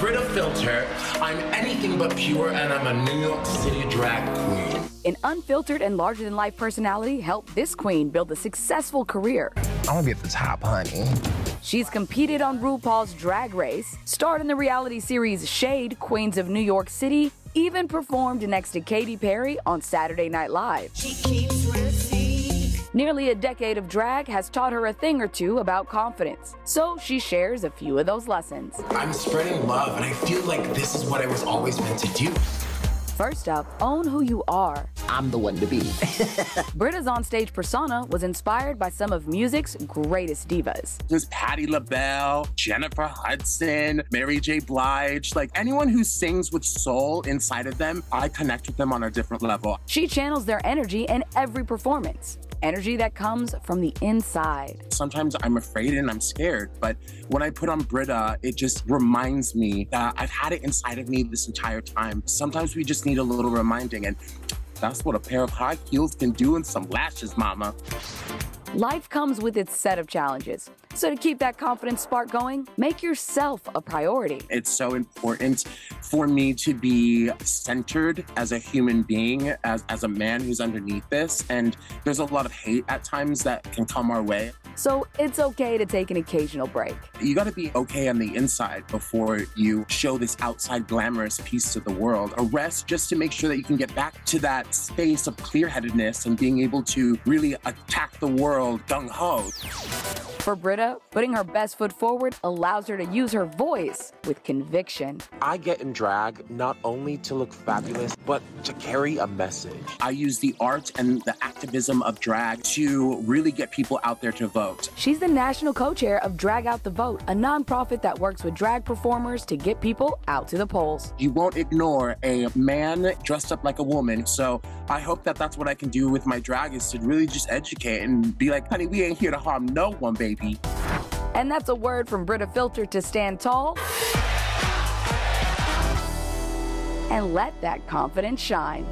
Brita Filter. I'm anything but pure, and I'm a New York City drag queen. An unfiltered and larger than life personality helped this queen build a successful career. I want to be at the top, honey. She's competed on RuPaul's Drag Race, starred in the reality series Shade, Queens of New York City, even performed next to Katy Perry on Saturday Night Live. Nearly a decade of drag has taught her a thing or two about confidence, so she shares a few of those lessons. I'm spreading love, and I feel like this is what I was always meant to do. First up, own who you are. I'm the one to be. Brita's onstage persona was inspired by some of music's greatest divas. There's Patti LaBelle, Jennifer Hudson, Mary J. Blige. Like anyone who sings with soul inside of them, I connect with them on a different level. She channels their energy in every performance energy that comes from the inside. Sometimes I'm afraid and I'm scared, but when I put on Brita, it just reminds me that I've had it inside of me this entire time. Sometimes we just need a little reminding, and that's what a pair of high heels can do and some lashes, mama. Life comes with its set of challenges. So to keep that confidence spark going, make yourself a priority. It's so important for me to be centered as a human being, as, as a man who's underneath this. And there's a lot of hate at times that can come our way. So it's okay to take an occasional break. You got to be okay on the inside before you show this outside glamorous piece to the world. A rest just to make sure that you can get back to that space of clear headedness and being able to really attack the world gung ho. For Brita, putting her best foot forward allows her to use her voice with conviction. I get in drag not only to look fabulous, but to carry a message. I use the art and the activism of drag to really get people out there to vote. She's the national co chair of Drag Out the Vote, a nonprofit that works with drag performers to get people out to the polls. You won't ignore a man dressed up like a woman. So I hope that that's what I can do with my drag is to really just educate and be like, honey, we ain't here to harm no one, baby. And that's a word from Brita Filter to stand tall and let that confidence shine.